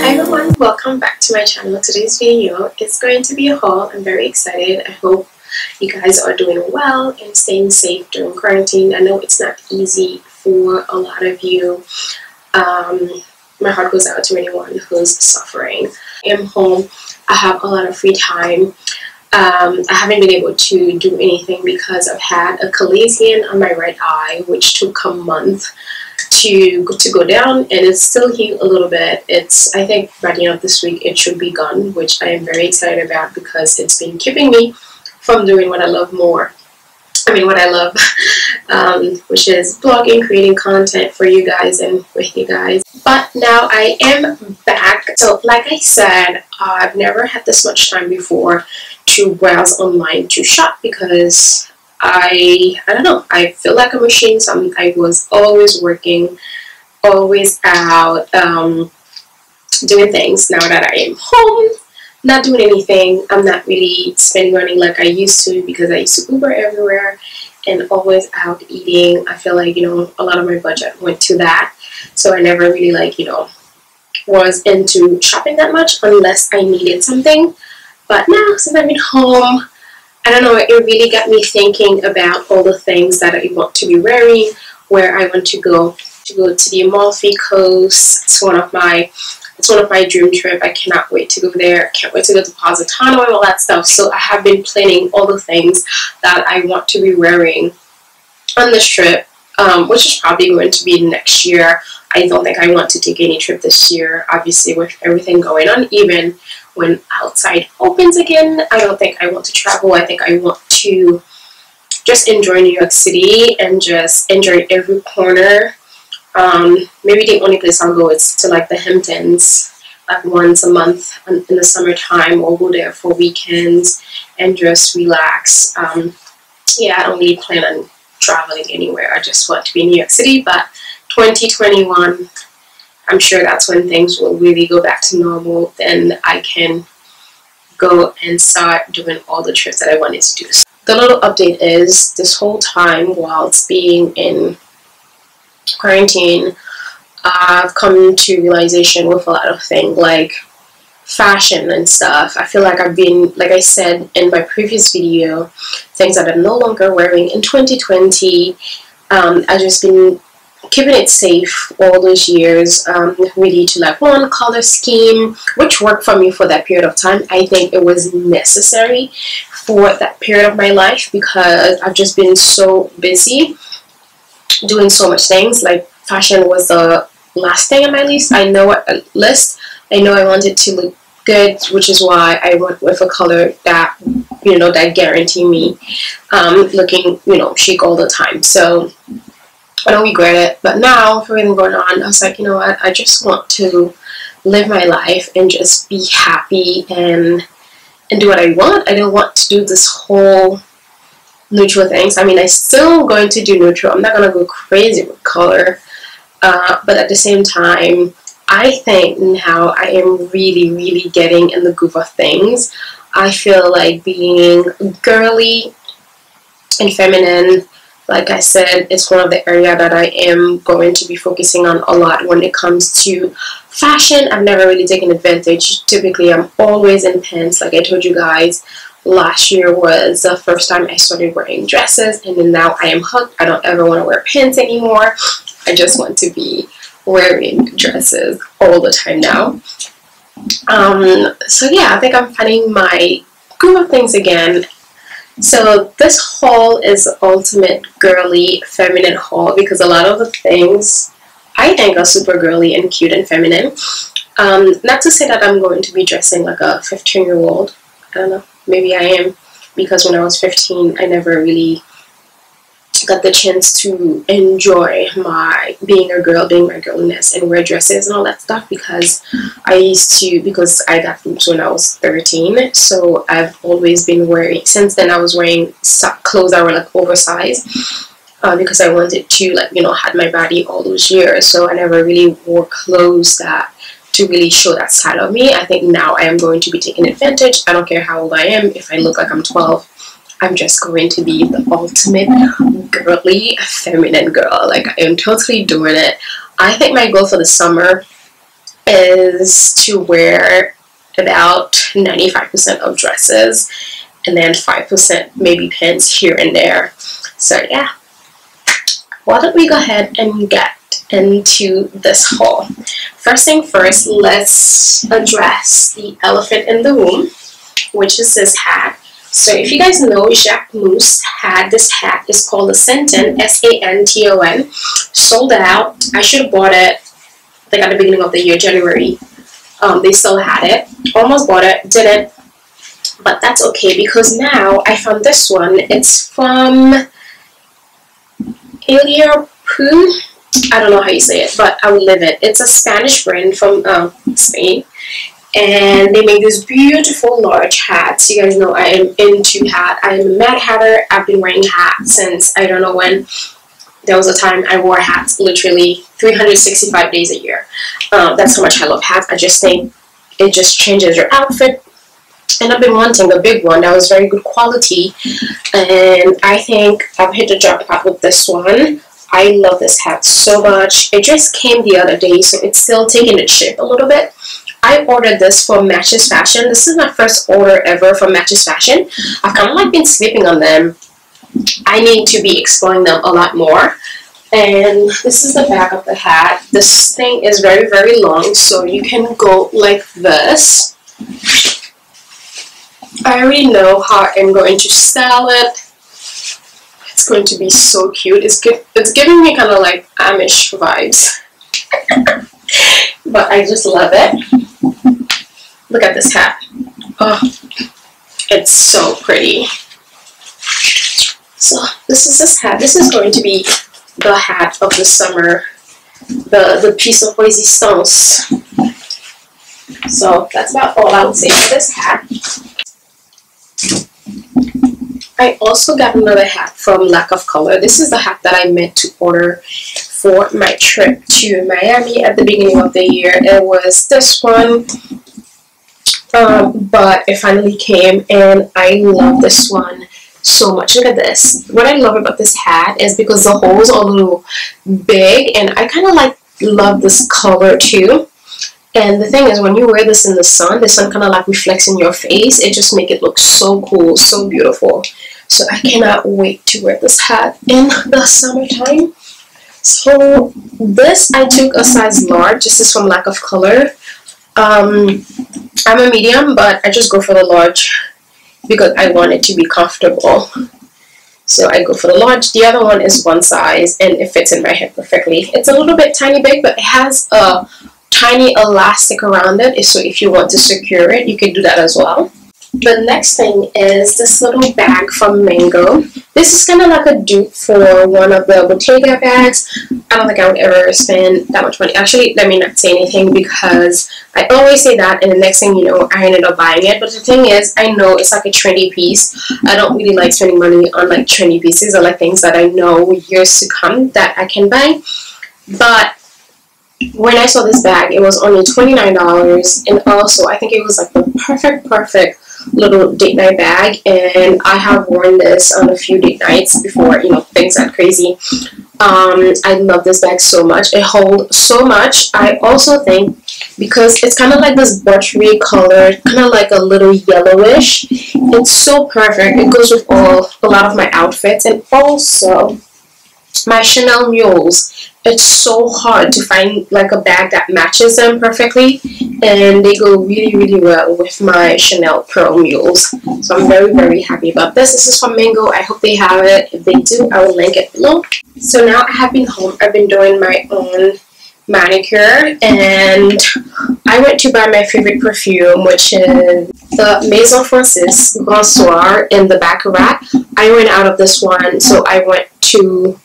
Hi everyone, welcome back to my channel. Today's video is going to be a haul. I'm very excited. I hope you guys are doing well and staying safe during quarantine. I know it's not easy for a lot of you. Um, my heart goes out to anyone who's suffering. I'm home. I have a lot of free time. Um, I haven't been able to do anything because I've had a chalazion on my right eye, which took a month to to go down, and it's still healed a little bit. It's I think by the end of this week it should be gone, which I am very excited about because it's been keeping me from doing what I love more. I mean, what I love, um, which is blogging, creating content for you guys and with you guys. But now I am back. So, like I said, I've never had this much time before to browse online to shop because I I don't know I feel like a machine. So I was always working, always out um, doing things. Now that I am home, not doing anything, I'm not really spending money like I used to because I used to Uber everywhere and always out eating. I feel like you know a lot of my budget went to that, so I never really like you know was into shopping that much unless I needed something. But now, since I'm at home, I don't know, it really got me thinking about all the things that I want to be wearing, where I want to go to go to the Amalfi Coast. It's one of my it's one of my dream trip. I cannot wait to go there. Can't wait to go to Positano and all that stuff. So I have been planning all the things that I want to be wearing on this trip, um, which is probably going to be next year. I don't think I want to take any trip this year, obviously with everything going on, even when outside opens again. I don't think I want to travel. I think I want to just enjoy New York City and just enjoy every corner. Um, maybe the only place I'll go is to like the Hamptons, like once a month in the summertime. We'll go there for weekends and just relax. Um, yeah, I don't really plan on traveling anywhere. I just want to be in New York City, but 2021 I'm sure that's when things will really go back to normal. Then I can go and start doing all the trips that I wanted to do. So the little update is this whole time whilst being in quarantine, I've come to realization with a lot of things like fashion and stuff. I feel like I've been, like I said in my previous video, things that I'm no longer wearing in 2020. Um, I've just been keeping it safe all those years um, really to like one color scheme which worked for me for that period of time. I think it was necessary for that period of my life because I've just been so busy doing so much things. Like fashion was the last thing on my list. I know a list. I know I wanted to look good which is why I went with a color that you know that guarantee me um, looking you know chic all the time. So I don't regret it. But now, for everything going on, I was like, you know what? I just want to live my life and just be happy and and do what I want. I don't want to do this whole neutral things. I mean, I'm still going to do neutral. I'm not gonna go crazy with color, uh, but at the same time, I think now I am really, really getting in the groove of things. I feel like being girly and feminine like I said, it's one of the area that I am going to be focusing on a lot when it comes to fashion. I've never really taken advantage. Typically, I'm always in pants. Like I told you guys, last year was the first time I started wearing dresses, and then now I am hooked. I don't ever want to wear pants anymore. I just want to be wearing dresses all the time now. Um, so yeah, I think I'm finding my groove of things again so this haul is ultimate girly feminine haul because a lot of the things I think are super girly and cute and feminine. Um, not to say that I'm going to be dressing like a 15 year old. I don't know. Maybe I am because when I was 15 I never really got the chance to enjoy my being a girl, being my girliness, and wear dresses and all that stuff because I used to because I got boobs when I was 13. So I've always been wearing. Since then, I was wearing clothes that were like oversized. Uh, because I wanted to like you know had my body all those years so I never really wore clothes that to really show that side of me I think now I am going to be taking advantage I don't care how old I am if I look like I'm 12 I'm just going to be the ultimate girly feminine girl. Like I am totally doing it. I think my goal for the summer is to wear about 95% of dresses and then 5% maybe pants here and there. So yeah, why don't we go ahead and get into this haul. First thing first, let's address the elephant in the room, which is this hat. So if you guys know, Jacquemus had this hat. It's called the Santon, S-A-N-T-O-N. Sold out. I should have bought it like at the beginning of the year, January. Um, they still had it. Almost bought it, didn't. But that's okay because now I found this one. It's from Elia Poo. I don't know how you say it, but I will live it. It's a Spanish brand from uh, Spain and they make these beautiful large hats. You guys know I am into hat. I am a mad hatter. I've been wearing hats since I don't know when. There was a time I wore hats literally 365 days a year. Um, that's how much I love hats. I just think it just changes your outfit. And I've been wanting a big one that was very good quality. And I think I've hit the jackpot with this one. I love this hat so much. It just came the other day, so it's still taking the chip a little bit. I ordered this from Matches Fashion. This is my first order ever from Matches Fashion. I've kind of like been sleeping on them. I need to be exploring them a lot more. And this is the back of the hat. This thing is very, very long, so you can go like this. I already know how I'm going to style it. It's going to be so cute. It's, it's giving me kind of like Amish vibes. but I just love it. Look at this hat. Oh, it's so pretty. So this is this hat. This is going to be the hat of the summer. The, the piece of resistance. So that's about all I would say for this hat. I also got another hat from Lack of Color. This is the hat that I meant to order for my trip to Miami at the beginning of the year. It was this one, um, but it finally came and I love this one so much. Look at this. What I love about this hat is because the holes are a little big and I kind of like love this color too. And the thing is, when you wear this in the sun, the sun kind of like reflects in your face. It just make it look so cool, so beautiful. So I cannot wait to wear this hat in the summertime. So this I took a size large. This is from Lack of Color. Um, I'm a medium, but I just go for the large because I want it to be comfortable. So I go for the large. The other one is one size and it fits in my head perfectly. It's a little bit tiny big, but it has a tiny elastic around it. So if you want to secure it, you can do that as well. The next thing is this little bag from Mango. This is kind of like a dupe for one of the Bottega bags. I don't think I would ever spend that much money. Actually, let me not say anything because I always say that and the next thing you know, I ended up buying it. But the thing is, I know it's like a trendy piece. I don't really like spending money on like trendy pieces or like things that I know years to come that I can buy. But when I saw this bag, it was only $29 and also I think it was like the perfect, perfect little date night bag and I have worn this on a few date nights before you know things got crazy. Um, I love this bag so much. It holds so much. I also think because it's kind of like this buttery color kind of like a little yellowish it's so perfect. It goes with all a lot of my outfits and also my Chanel mules. It's so hard to find like a bag that matches them perfectly and they go really really well with my Chanel Pearl Mules. So I'm very very happy about this. This is from Mango. I hope they have it. If they do I will link it below. So now I have been home. I've been doing my own manicure and I went to buy my favorite perfume which is the Maison Francis Grand Soir in the Baccarat I ran out of this one so I went to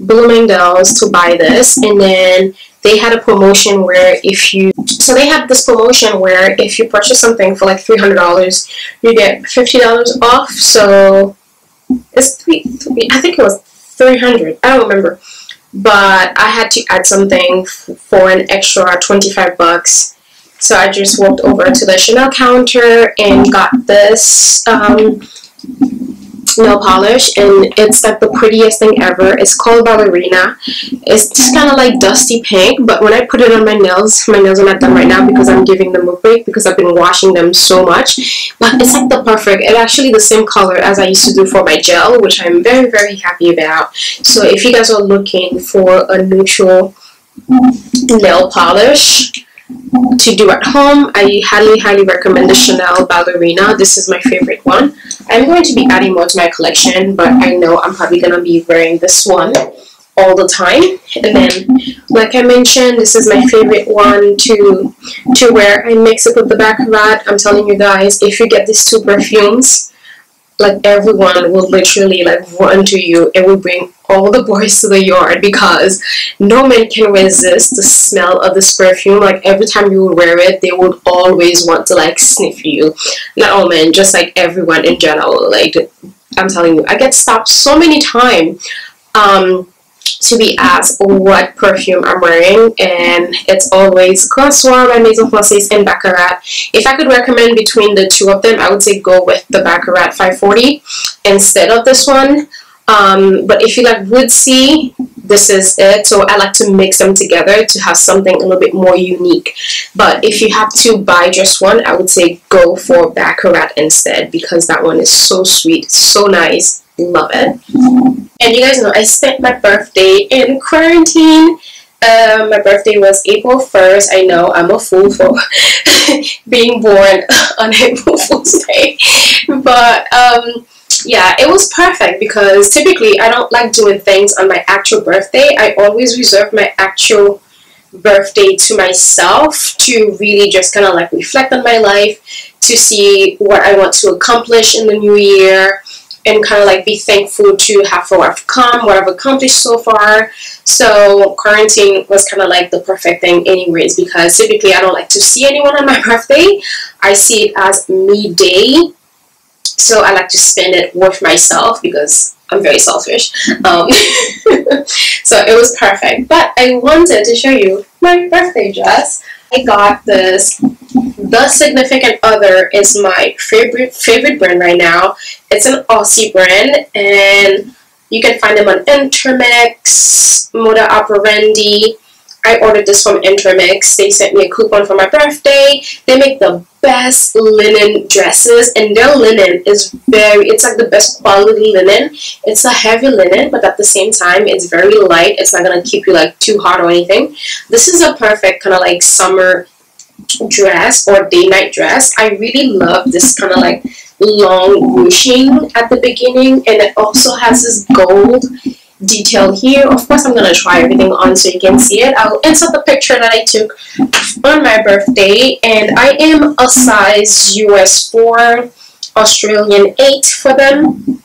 Bloomingdale's to buy this and then they had a promotion where if you so they had this promotion where if you purchase something for like $300 you get $50 off so it's three, three I think it was 300 I don't remember. But I had to add something for an extra 25 bucks. So I just walked over to the Chanel counter and got this um, nail polish and it's like the prettiest thing ever. It's called ballerina. It's just kind of like dusty pink but when I put it on my nails my nails are not done right now because I'm giving them a break because I've been washing them so much. But it's like the perfect it's actually the same color as I used to do for my gel which I'm very very happy about. So if you guys are looking for a neutral nail polish to do at home I highly highly recommend the Chanel Ballerina. This is my favorite one I'm going to be adding more to my collection but I know I'm probably gonna be wearing this one all the time. And then like I mentioned this is my favorite one to to wear. I mix it with the Baccarat. I'm telling you guys if you get these two perfumes like everyone will literally like run to you and will bring all the boys to the yard because no man can resist the smell of this perfume. Like every time you would wear it they would always want to like sniff you. Not all men just like everyone in general like i'm telling you i get stopped so many times um to be asked what perfume I'm wearing and it's always Grand Soir by Maison Francaise and Baccarat. If I could recommend between the two of them, I would say go with the Baccarat 540 instead of this one. Um, but if you like woodsy, this is it. So I like to mix them together to have something a little bit more unique. But if you have to buy just one, I would say go for Baccarat instead because that one is so sweet, so nice. Love it. And you guys know I spent my birthday in quarantine. Um, my birthday was April 1st. I know I'm a fool for being born on April Fool's Day. But um, yeah, it was perfect because typically I don't like doing things on my actual birthday. I always reserve my actual birthday to myself to really just kind of like reflect on my life, to see what I want to accomplish in the new year, and kind of like be thankful to have for what I've come, what I've accomplished so far. So quarantine was kind of like the perfect thing anyways because typically I don't like to see anyone on my birthday. I see it as me day so I like to spend it with myself because I'm very selfish. Um, so it was perfect. But I wanted to show you my birthday dress. I got this. The Significant Other is my favorite favorite brand right now. It's an Aussie brand and you can find them on Intermix, Moda Operandi, I ordered this from Intermix. They sent me a coupon for my birthday. They make the best linen dresses and their linen is very, it's like the best quality linen. It's a heavy linen but at the same time it's very light. It's not going to keep you like too hot or anything. This is a perfect kind of like summer dress or day night dress. I really love this kind of like long ruching at the beginning and it also has this gold detail here. Of course, I'm going to try everything on so you can see it. I'll insert the picture that I took on my birthday. And I am a size US 4, Australian 8 for them.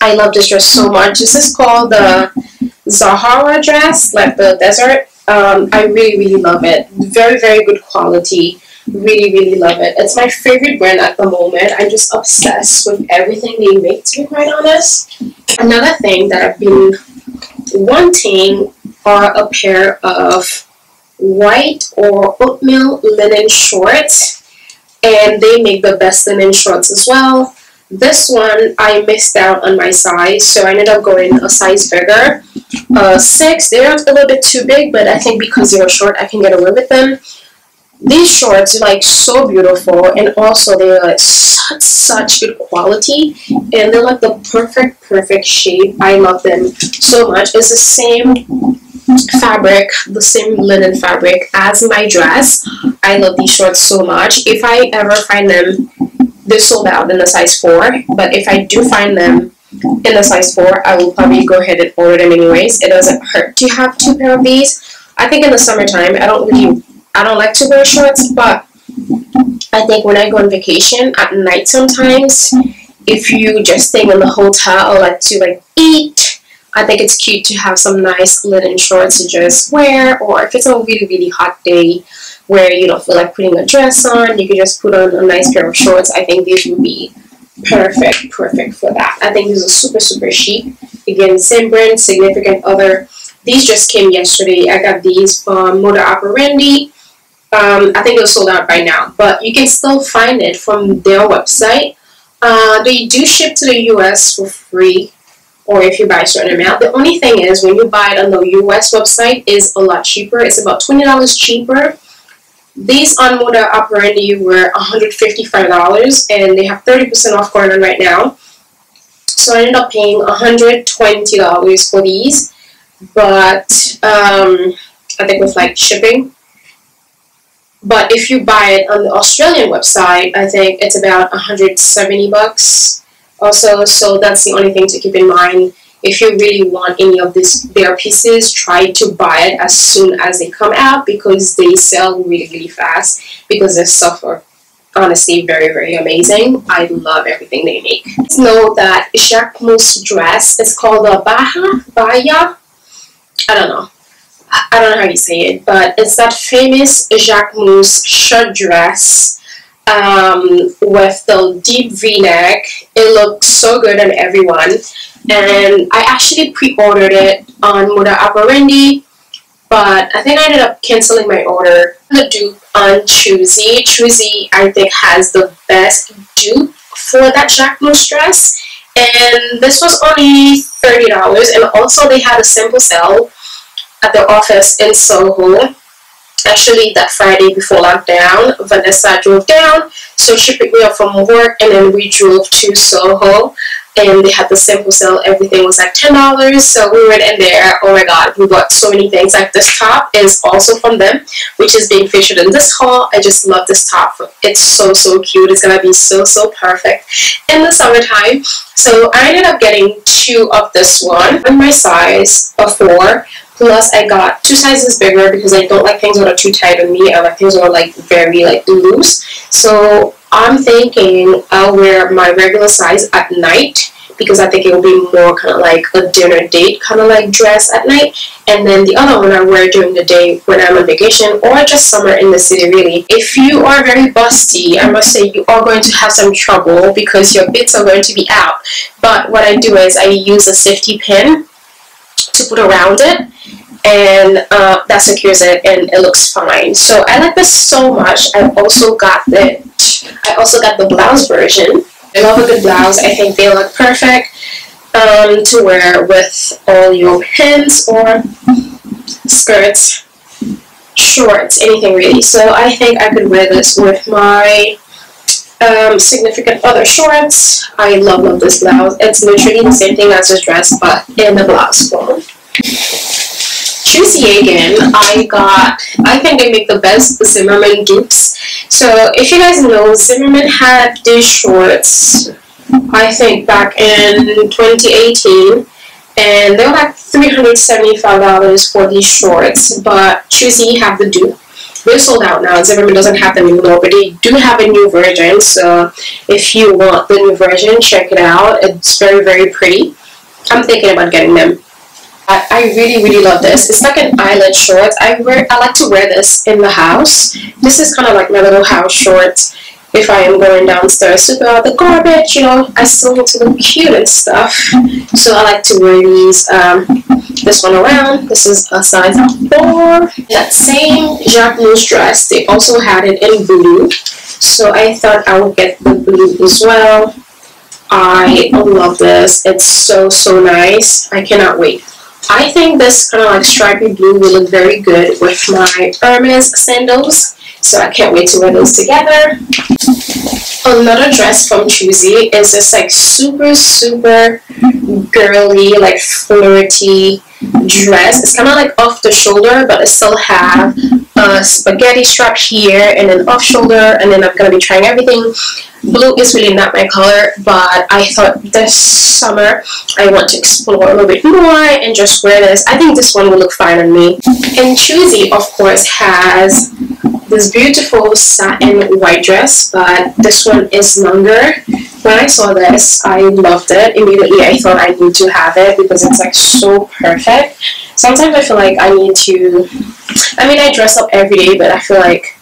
I love this dress so much. This is called the Sahara dress, like the desert. Um, I really, really love it. Very, very good quality. Really, really love it. It's my favorite brand at the moment. I'm just obsessed with everything they make, to be quite honest. Another thing that I've been wanting are a pair of white or oatmeal linen shorts. And they make the best linen shorts as well. This one, I missed out on my size, so I ended up going a size bigger. Uh, 6, they're a little bit too big, but I think because they're short, I can get away with them these shorts are like so beautiful and also they're like such, such good quality and they're like the perfect perfect shape. I love them so much. It's the same fabric the same linen fabric as my dress. I love these shorts so much. If i ever find them they're sold out in the size 4 but if i do find them in the size 4 i will probably go ahead and order them anyways. It doesn't hurt to have two pair of these. I think in the summertime i don't really I don't like to wear shorts, but I think when I go on vacation at night sometimes, if you just staying in the hotel or like to like eat, I think it's cute to have some nice linen shorts to just wear or if it's a really really hot day where you don't feel like putting a dress on, you can just put on a nice pair of shorts. I think these would be perfect, perfect for that. I think these are super, super chic. Again, same brand, significant other. These just came yesterday. I got these from Moda Operandi. Um, I think it was sold out by now, but you can still find it from their website. Uh, they do ship to the US for free or if you buy a certain amount. The only thing is when you buy it on the US website is a lot cheaper. It's about $20 cheaper. These on Moda Operandi were $155 and they have 30% off going on right now. So I ended up paying $120 for these. But um, I think with like shipping. But if you buy it on the Australian website, I think it's about 170 bucks also so. That's the only thing to keep in mind. If you really want any of these bare pieces try to buy it as soon as they come out because they sell really really fast because their stuff are honestly very very amazing. I love everything they make. Know that Jacquemus dress is called a baja baya i don't know I don't know how you say it, but it's that famous Jacquemus shirt dress um, with the deep v-neck. It looks so good on everyone. And I actually pre-ordered it on Moda Operandi, but I think I ended up canceling my order. The dupe on Choosy. Choosy, I think, has the best dupe for that Jacquemus dress. And this was only $30. And also they had a simple sale at the office in Soho actually that Friday before lockdown, Vanessa drove down. So she picked me up from work and then we drove to Soho and they had the sample sale. Everything was like $10. So we went in there. Oh my God, we bought so many things. Like this top is also from them, which is being featured in this haul. I just love this top. It's so, so cute. It's to be so, so perfect in the summertime. So I ended up getting two of this one in my size of four Plus, I got two sizes bigger because I don't like things that are too tight on me. I like things that are like very like loose. So I'm thinking I'll wear my regular size at night because I think it will be more kind of like a dinner date kind of like dress at night. And then the other one I wear during the day when I'm on vacation or just somewhere in the city really. If you are very busty, I must say you are going to have some trouble because your bits are going to be out. But what I do is I use a safety pin to put around it and uh, that secures it and it looks fine. So I like this so much. I also got the I also got the blouse version. I love a good blouse. I think they look perfect um, to wear with all your pants or skirts shorts anything really. So I think I could wear this with my um, significant other shorts I love love this blouse it's literally the same thing as this dress but in the blouse form Choosy again, I got, I think they make the best Zimmermann dupes. So if you guys know, Zimmermann had these shorts, I think back in 2018, and they were like $375 for these shorts, but Choosy have the dupe. They're sold out now. Zimmermann doesn't have them anymore, but they do have a new version. So if you want the new version, check it out. It's very, very pretty. I'm thinking about getting them. I, I really really love this it's like an eyelet short I wear I like to wear this in the house this is kind of like my little house short if I am going downstairs to go out the garbage you know I still want to look cute and stuff. So I like to wear these um, this one around. This is a size 4 that same Jacquemus dress they also had it in blue. So I thought I would get the blue as well. I love this. It's so so nice. I cannot wait. I think this kind of like stripy blue will look very good with my Hermes sandals. So I can't wait to wear those together. Another dress from Choosy is this like super, super girly, like flirty dress. It's kind of like off the shoulder, but it still have a spaghetti strap here and an off shoulder. And then I'm going to be trying everything blue is really not my color but I thought this summer I want to explore a little bit more and just wear this. I think this one will look fine on me. And Choosy of course has this beautiful satin white dress but this one is longer. When I saw this I loved it. Immediately I thought I need to have it because it's like so perfect. Sometimes I feel like I need to I mean I dress up every day but I feel like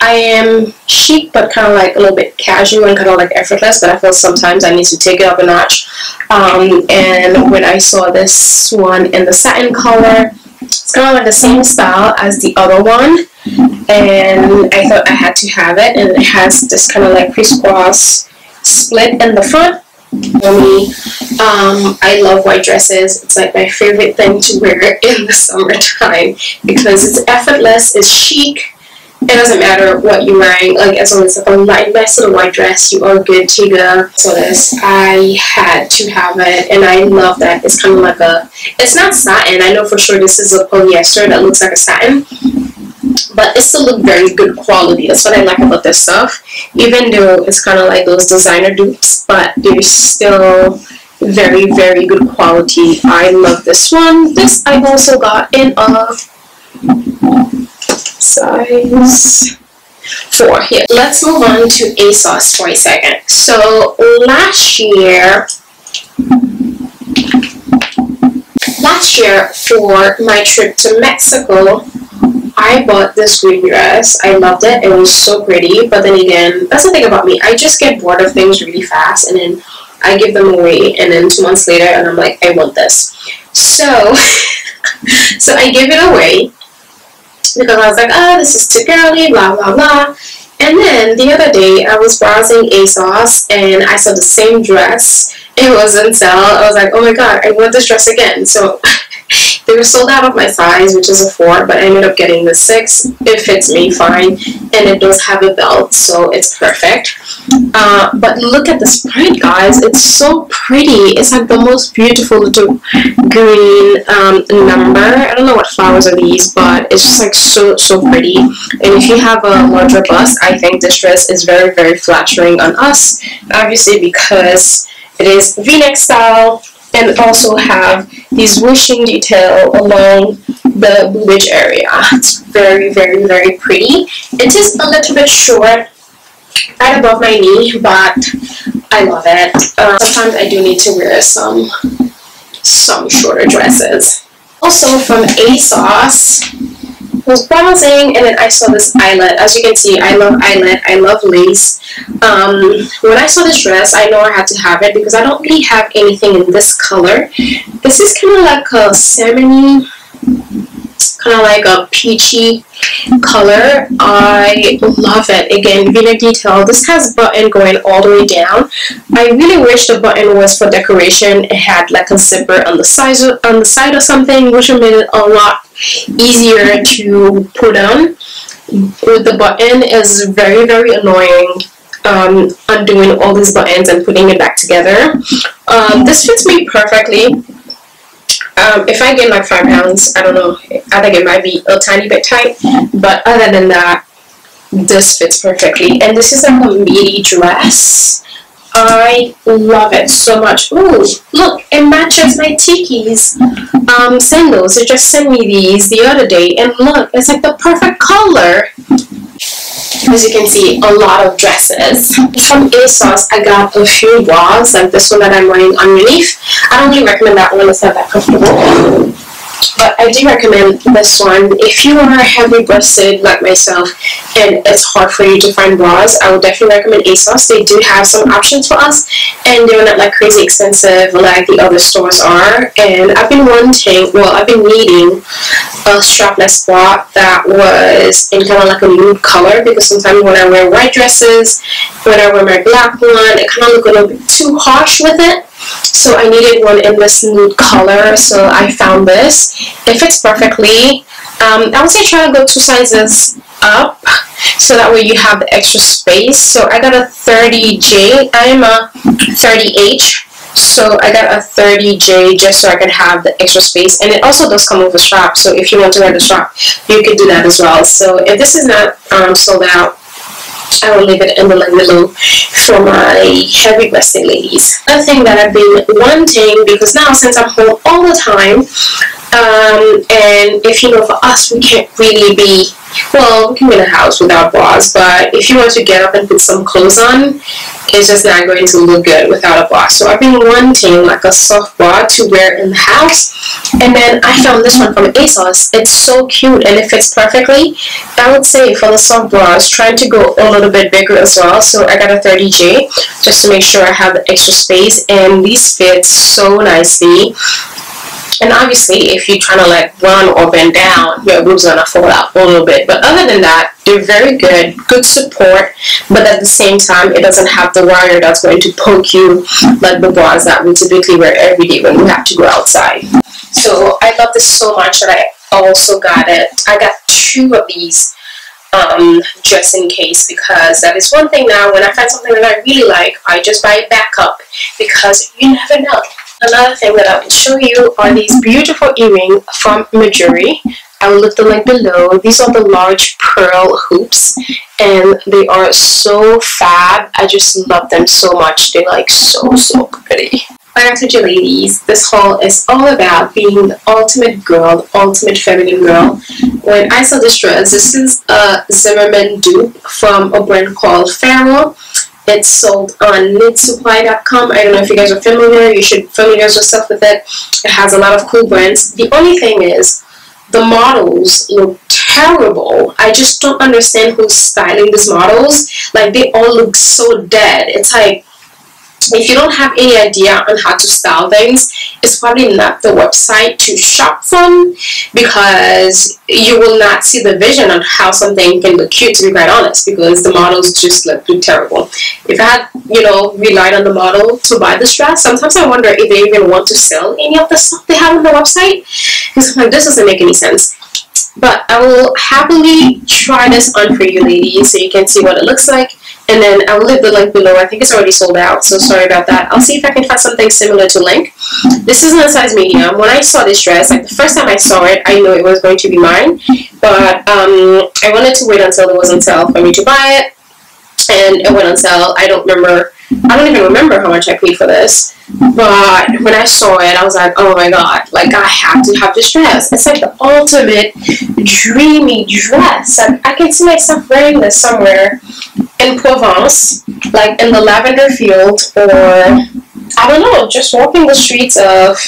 I am chic but kind of like a little bit casual and kind of like effortless but I feel sometimes I need to take it up a notch um, and when I saw this one in the satin color it's kind of like the same style as the other one and I thought I had to have it and it has this kind of like crisscross split in the front for me. Um, I love white dresses. It's like my favorite thing to wear in the summertime because it's effortless, it's chic. It doesn't matter what you're wearing, like as long as it's a light, nice little white dress, you are good to go. So this, I had to have it, and I love that. It's kind of like a, it's not satin. I know for sure this is a polyester that looks like a satin, but it still look very good quality. That's what I like about this stuff. Even though it's kind of like those designer dupes, but they're still very very good quality. I love this one. This I also got in a size four here. Let's move on to ASOS for a second. So last year last year for my trip to Mexico I bought this green dress. I loved it. It was so pretty. But then again, that's the thing about me. I just get bored of things really fast and then I give them away and then two months later and I'm like, I want this. So so I give it away because I was like, oh, this is too girly, blah blah blah. And then the other day I was browsing ASOS and I saw the same dress. It was on sale. I was like, oh my god, I want this dress again. So They were sold out of my size, which is a 4, but I ended up getting the 6. It fits me fine, and it does have a belt, so it's perfect. Uh, but look at this print, guys. It's so pretty. It's like the most beautiful little green um, number. I don't know what flowers are these, but it's just like so, so pretty. And if you have a larger bust, I think this dress is very, very flattering on us. Obviously, because it is v-neck style and also have this ruching detail along the boobage area. It's very, very, very pretty. It is a little bit short right above my knee, but I love it. Uh, sometimes I do need to wear some some shorter dresses. Also from ASOS, was browsing and then I saw this eyelet. As you can see, I love eyelet. I love lace. Um, when I saw this dress, I know I had to have it because I don't really have anything in this color. This is kind of like a salmon kind of like a peachy color. I love it. Again, v-neck detail. This has button going all the way down. I really wish the button was for decoration. It had like a zipper on the side on the side or something, which would make it a lot easier to put on. With the button is very very annoying. Um, undoing all these buttons and putting it back together. Um, this fits me perfectly um, if I gain like five pounds, I don't know, I think it might be a tiny bit tight, but other than that, this fits perfectly. And this is like a midi dress. I love it so much. Ooh, look, it matches my Tkees um, sandals. They just sent me these the other day, and look, it's like the perfect color as you can see, a lot of dresses. From ASOS, I got a few bras, like this one that I'm wearing underneath. I don't really recommend that one, it's not that comfortable but I do recommend this one. If you are heavy breasted like myself and it's hard for you to find bras, I would definitely recommend ASOS. They do have some options for us and they're not like crazy expensive like the other stores are. And I've been wanting, well, I've been needing a strapless bra that was in kind of like a nude color because sometimes when I wear white dresses, when I wear my black one, it kind of look a little bit too harsh with it so I needed one in this nude color so I found this. It fits perfectly. Um, I would say try to go two sizes up so that way you have the extra space. So I got a 30J I am a 30H so I got a 30J just so I can have the extra space. And it also does come with a strap so if you want to wear the strap you could do that as well. So if this is not um, sold out I will leave it in the link below for my heavy breasted ladies. Another thing that I've been wanting because now since I'm home all the time um, and if you know for us we can't really be well we can be in a house without bras but if you want to get up and put some clothes on it's just not going to look good without a bra. So I've been wanting like a soft bra to wear in the house. And then I found this one from ASOS. It's so cute and it fits perfectly. I would say for the soft bras, trying to go a little bit bigger as well. So I got a 30J just to make sure I have the extra space. And these fit so nicely. And obviously if you're trying to like run or bend down your boobs are gonna fall out a little bit. But other than that they're very good good support. But at the same time it doesn't have the wire that's going to poke you like the bras that we typically wear every day when we have to go outside. So i love this so much that i also got it. I got two of these um, just in case because that is one thing now when I find something that I really like I just buy it back up because you never know Another thing that I will show you are these beautiful earrings from Mejuri. I will leave the link below. These are the large pearl hoops and they are so fab. I just love them so much. They're like so, so pretty. Told you ladies, this haul is all about being the ultimate girl, the ultimate feminine girl. When I saw this dress, this is a Zimmermann dupe from a brand called Farrow. It's sold on needsupply.com. I don't know if you guys are familiar. You should familiarize yourself with it. It has a lot of cool brands. The only thing is, the models look terrible. I just don't understand who's styling these models. Like, they all look so dead. It's like, if you don't have any idea on how to style things, it's probably not the website to shop from because you will not see the vision on how something can look cute to be quite honest because the models just look terrible. If I had, you know, relied on the model to buy this dress, sometimes I wonder if they even want to sell any of the stuff they have on the website because like, this doesn't make any sense. But I will happily try this on for you ladies so you can see what it looks like and then I'll leave the link below. I think it's already sold out, so sorry about that. I'll see if I can find something similar to link. This is in a size medium. When I saw this dress, like the first time I saw it, I knew it was going to be mine. But um, I wanted to wait until it was on sale for me to buy it. And it went on sale. I don't remember I don't even remember how much I paid for this. But when I saw it, I was like, oh my god, like I have to have this dress. It's like the ultimate dreamy dress. Like, I can see myself wearing this somewhere in Provence, like in the lavender field, or I don't know, just walking the streets of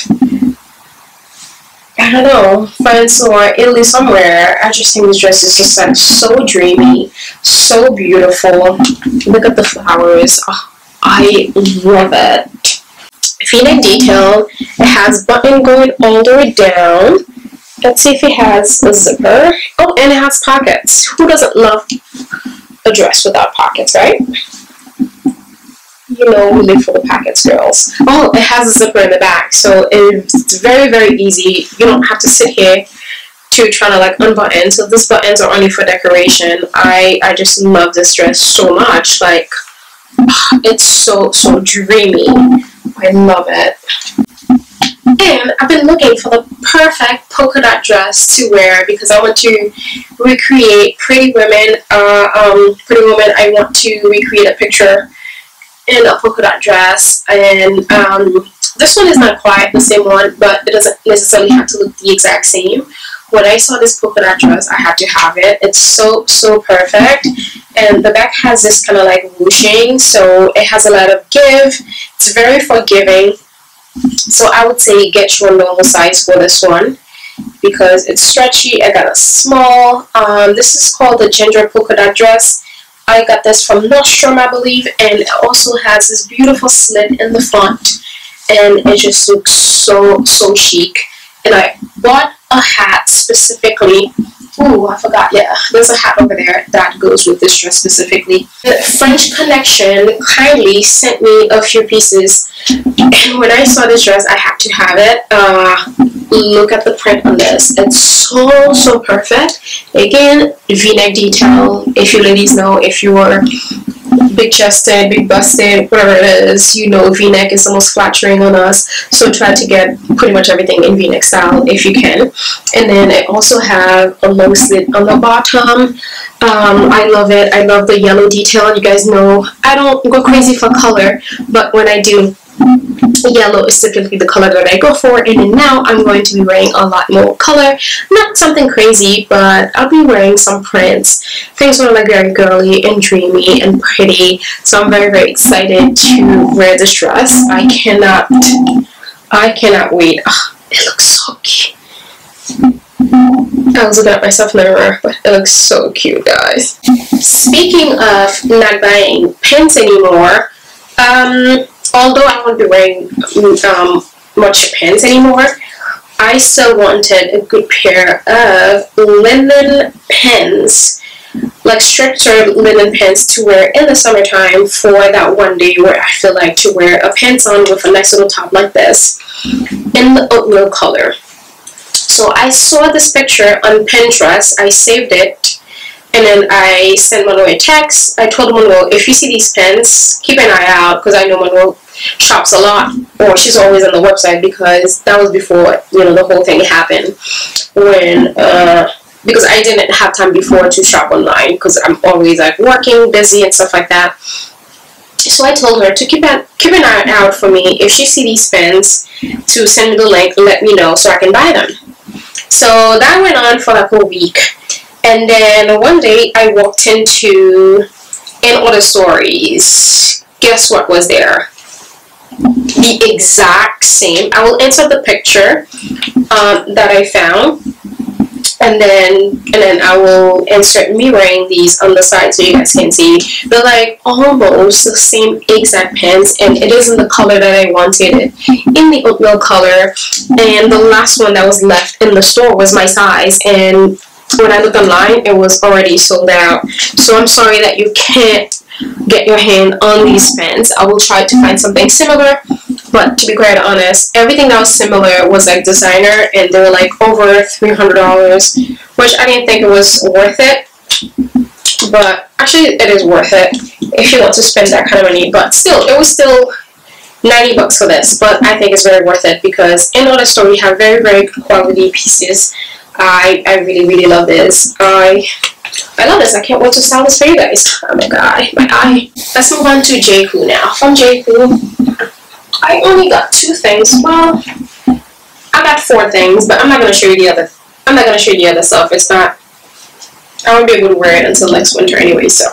I don't know, France or Italy somewhere. I just think this dress is just like so dreamy, so beautiful. Look at the flowers. Oh, I love it. V-neck detail. It has button going all the way down. Let's see if it has a zipper. Oh, and it has pockets. Who doesn't love a dress without pockets, right? You know, we live for the pockets, girls. Oh, it has a zipper in the back, so it's very, very easy. You don't have to sit here to try to like unbutton. So these buttons are only for decoration. I, I just love this dress so much. Like, it's so, so dreamy. I love it. And I've been looking for the perfect polka dot dress to wear because I want to recreate Pretty Women. Uh, um, Pretty Woman, I want to recreate a picture in a polka dot dress. And um, this one is not quite the same one, but it doesn't necessarily have to look the exact same when I saw this polka dot dress, I had to have it. It's so, so perfect. And the back has this kind of like whooshing, so it has a lot of give. It's very forgiving. So I would say get your normal size for this one because it's stretchy. I got a small. Um, this is called the Ginger Polka Dot Dress. I got this from Nordstrom, I believe, and it also has this beautiful slit in the front, and it just looks so, so chic. And I bought a hat specifically. Oh, I forgot. Yeah, there's a hat over there that goes with this dress specifically. The French Connection kindly sent me a few pieces. And when I saw this dress, I had to have it. Uh, look at the print on this. It's so, so perfect. Again, v-neck detail. If you ladies know, if you are big chested, big busted, whatever it is, you know v-neck is the most flattering on us. So try to get pretty much everything in v-neck style if you can. And then I also have a low slit on the bottom. Um, I love it. I love the yellow detail. You guys know I don't go crazy for color, but when I do, yellow is typically the color that I go for and then now I'm going to be wearing a lot more color. Not something crazy but I'll be wearing some prints. Things that are like very girly and dreamy and pretty so I'm very very excited to wear this dress. I cannot I cannot wait. It looks so cute. I was looking at myself in the mirror, but it looks so cute, guys. Speaking of not buying pins anymore, um, although I won't be wearing um, much pants anymore, I still wanted a good pair of linen pens, like structured linen pens to wear in the summertime for that one day where I feel like to wear a pants on with a nice little top like this in the oatmeal color. So I saw this picture on Pinterest, I saved it, and then I sent Monroe a text. I told Monroe, if you see these pens, keep an eye out because I know Monroe shops a lot, or she's always on the website because that was before you know the whole thing happened when. Uh, because I didn't have time before to shop online because I'm always like working, busy, and stuff like that. So I told her to keep an keep an eye out for me if she see these pens to send me the link, let me know so I can buy them. So that went on for like a week, and then one day I walked into & Other Stories. Guess what was there? The exact same. I will insert the picture um, that I found and then and then I will insert me wearing these on the side so you guys can see they're like almost the same exact pants and it is in the color that I wanted it in the oatmeal color and the last one that was left in the store was my size and when I looked online it was already sold out so I'm sorry that you can't get your hand on these pants I will try to find something similar but to be quite honest, everything that was similar was like designer and they were like over $300, which I didn't think it was worth it. But actually, it is worth it if you want to spend that kind of money. But still, it was still 90 bucks for this, but I think it's very worth it because in Order Store we have very, very good quality pieces. I, I really, really love this. I I love this. I can't wait to sell this for you guys. Oh my god, my eye. Let's move on to J. Crew now. From J. Crew, I only got two things. Well, I got four things, but I'm not gonna show you the other. I'm not gonna show you the other stuff. It's not. I won't be able to wear it until next winter anyway. So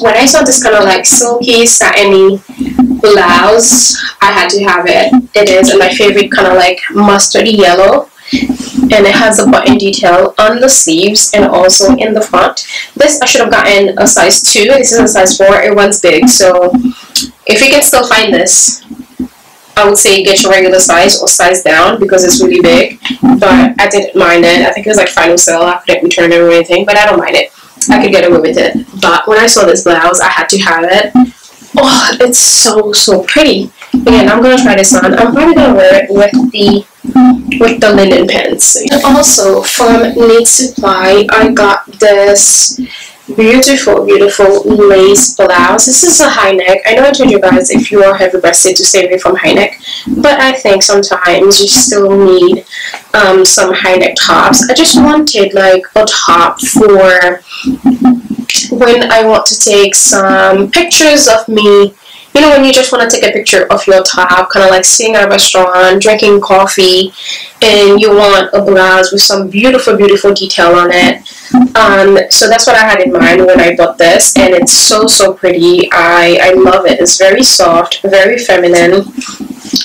when I saw this kind of like silky satiny blouse, I had to have it. It is my favorite kind of like mustardy yellow and it has a button detail on the sleeves and also in the front. This I should have gotten a size 2. This is a size 4. It runs big. So if you can still find this, I would say get your regular size or size down because it's really big. But I didn't mind it. I think it was like final sale. I couldn't return it or anything, but I don't mind it. I could get away with it. But when I saw this blouse, I had to have it. Oh, it's so, so pretty. Again, I'm going to try this on. I'm probably going to wear it with the with the linen pants. Also from Need Supply, I got this beautiful, beautiful lace blouse. This is a high neck. I know I told you guys if you are heavy breasted to stay away from high neck, but I think sometimes you still need um, some high neck tops. I just wanted like a top for when I want to take some pictures of me you know when you just want to take a picture of your top kind of like sitting at a restaurant drinking coffee and you want a blouse with some beautiful beautiful detail on it. Um, so that's what I had in mind when I bought this and it's so so pretty. I, I love it. It's very soft very feminine.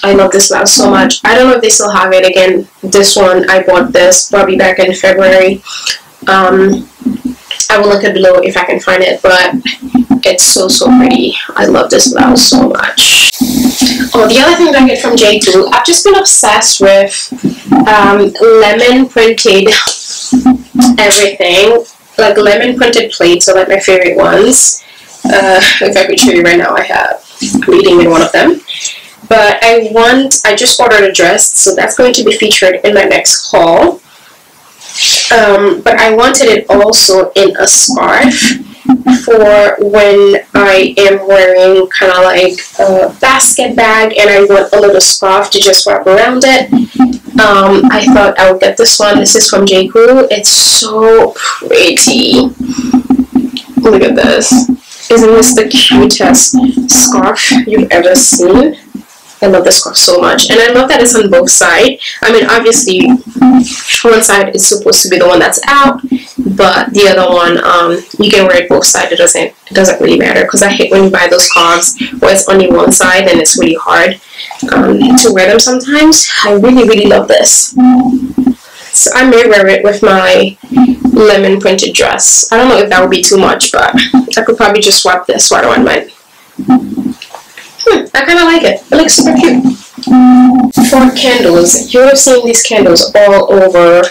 I love this blouse so much. I don't know if they still have it again this one. I bought this probably back in February. Um, I will look it below if I can find it but it's so so pretty. I love this blouse so much. Oh the other thing that I get from J. Crew I've just been obsessed with um, lemon printed everything. Like lemon printed plates are like my favorite ones. Uh, if I could show you right now I have I'm eating in one of them. But I want I just ordered a dress so that's going to be featured in my next haul um, but I wanted it also in a scarf for when I am wearing kind of like a basket bag and I want a little scarf to just wrap around it. Um, I thought I would get this one. This is from J. Crew. It's so pretty. Look at this. Isn't this the cutest scarf you've ever seen? I love this scarf so much. And I love that it's on both sides. I mean, obviously, one side is supposed to be the one that's out, but the other one, um, you can wear it both sides. It doesn't, it doesn't really matter because I hate when you buy those scarves where it's only one side and it's really hard um, to wear them sometimes. I really, really love this. So I may wear it with my lemon printed dress. I don't know if that would be too much, but I could probably just swap this sweater on mine. Hmm, I kind of like it. It looks super cute. For candles, you're seeing these candles all over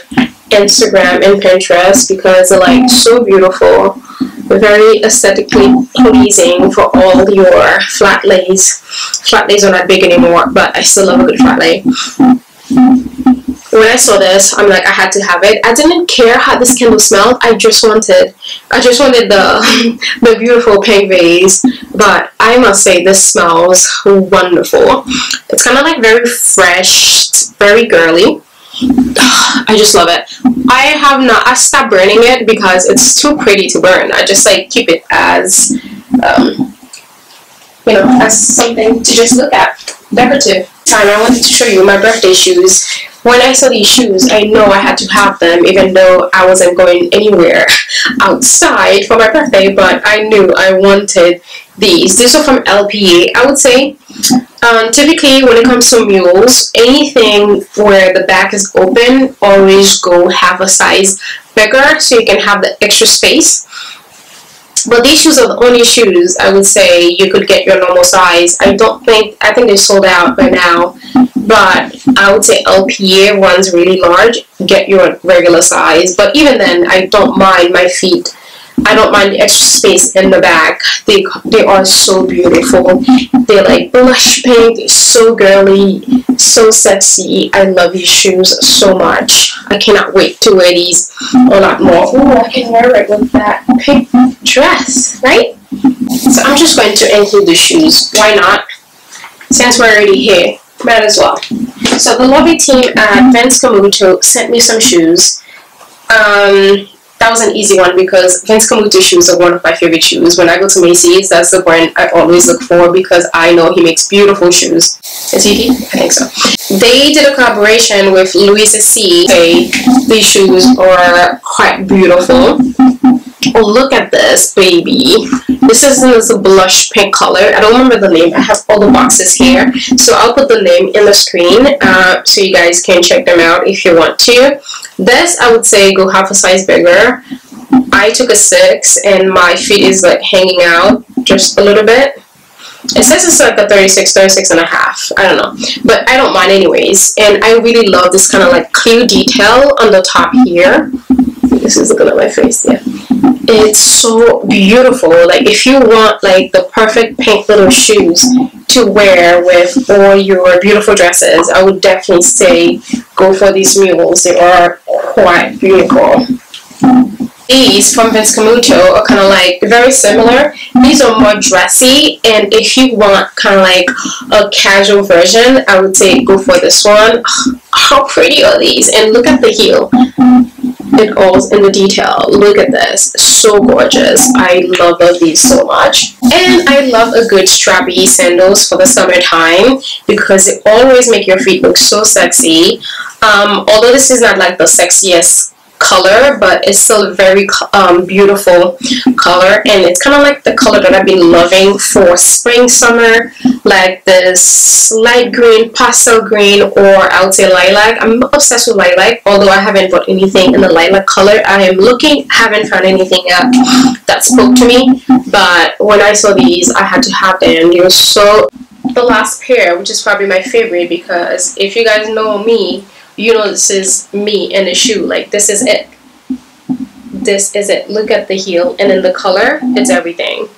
Instagram and Pinterest because they're like so beautiful, very aesthetically pleasing for all your flat lays. Flat lays are not big anymore, but I still love a good flat lay when I saw this, I'm like, I had to have it. I didn't care how this candle smelled. I just wanted, I just wanted the, the beautiful pink vase. But I must say, this smells wonderful. It's kind of like very fresh, very girly. I just love it. I have not, I stopped burning it because it's too pretty to burn. I just like keep it as, um, you know, as something to just look at, decorative. Time I wanted to show you my birthday shoes when I saw these shoes, I know I had to have them even though I wasn't going anywhere outside for my birthday, but I knew I wanted these. These are from LPA, I would say. Um, typically, when it comes to mules, anything where the back is open, always go half a size bigger so you can have the extra space. But these shoes are the only shoes I would say you could get your normal size. I don't think, I think they're sold out by now. But I would say LPA ones really large, get your regular size. But even then, I don't mind my feet. I don't mind the extra space in the back. They, they are so beautiful. They're like blush pink, so girly, so sexy. I love these shoes so much. I cannot wait to wear these a lot more. Oh, I can wear it with that pink dress, right? So I'm just going to include the shoes. Why not? Since we're already here, might as well. So the lobby team at Vince Camuto sent me some shoes. Um, that was an easy one because Vince Camuto shoes are one of my favorite shoes. When I go to Macy's, that's the brand I always look for because I know he makes beautiful shoes. Is he? I think so. They did a collaboration with Louise et Cie. These shoes are quite beautiful. Oh, look at this, baby. This is this blush pink color. I don't remember the name. I have all the boxes here. So I'll put the name in the screen uh, so you guys can check them out if you want to. This, I would say, go half a size bigger. I took a 6 and my feet is like hanging out just a little bit. It says it's like a 36, 36 and a half. I don't know. But I don't mind anyways. And I really love this kind of like clear detail on the top here. This is looking at my face, yeah. It's so beautiful. Like if you want like the perfect pink little shoes to wear with all your beautiful dresses, I would definitely say go for these mules. They are quite beautiful. These from Vince Camuto are kind of like very similar. These are more dressy, and if you want kind of like a casual version, I would say go for this one. How pretty are these? And look at the heel. It all's in the detail. Look at this. So gorgeous. I love, these so much. And I love a good strappy sandals for the summertime because they always make your feet look so sexy. Um, although this is not like the sexiest color but it's still a very um, beautiful color. And it's kind of like the color that I've been loving for spring summer like this light green pastel green or I would say lilac. I'm obsessed with lilac although I haven't bought anything in the lilac color. I am looking haven't found anything yet that spoke to me but when I saw these I had to have them. They were so the last pair which is probably my favorite because if you guys know me you know this is me in a shoe like this is it. This is it. Look at the heel and in the color it's everything.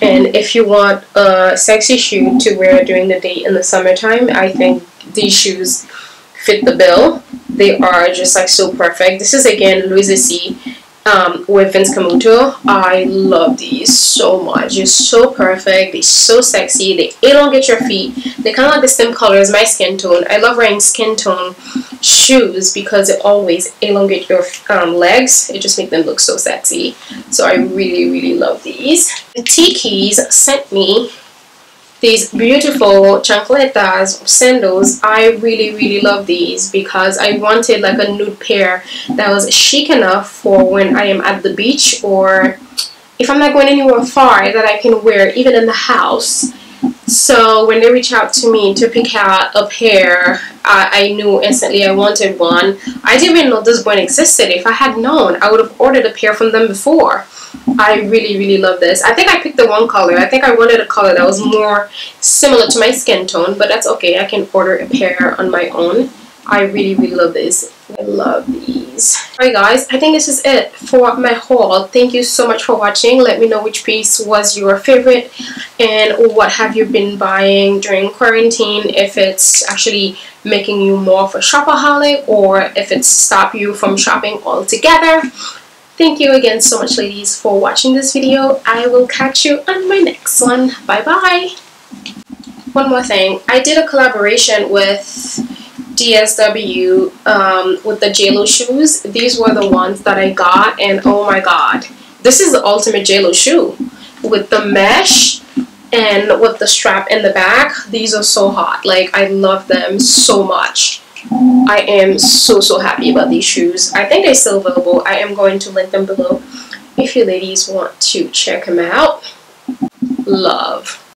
And if you want a sexy shoe to wear during the day in the summertime I think these shoes fit the bill. They are just like so perfect. This is again Louise et Cie um, with Vince Camuto. I love these so much. They're so perfect. They're so sexy. They elongate your feet. They kind of like the same color as my skin tone. I love wearing skin tone shoes because it always elongate your um, legs. It just makes them look so sexy. So I really, really love these. The Tkees sent me these beautiful chancletas sandals i really really love these because i wanted like a nude pair that was chic enough for when i am at the beach or if i'm not going anywhere far that i can wear even in the house So when they reached out to me to pick out a pair, I, I knew instantly I wanted one. I didn't even know this brand existed. If I had known, I would have ordered a pair from them before. I really, really love this. I think I picked the one color. I think I wanted a color that was more similar to my skin tone, but that's okay. I can order a pair on my own. I really, really love this. I love these. Alright guys, I think this is it for my haul. Thank you so much for watching. Let me know which piece was your favorite and what have you been buying during quarantine. If it's actually making you more of a shopaholic or if it's stopped you from shopping altogether. Thank you again so much ladies for watching this video. I will catch you on my next one. Bye bye. One more thing. I did a collaboration with DSW um, with the JLo shoes. These were the ones that I got and oh my god. This is the ultimate JLo shoe. With the mesh and with the strap in the back. These are so hot. Like I love them so much. I am so so happy about these shoes. I think they're still available. I am going to link them below if you ladies want to check them out. Love.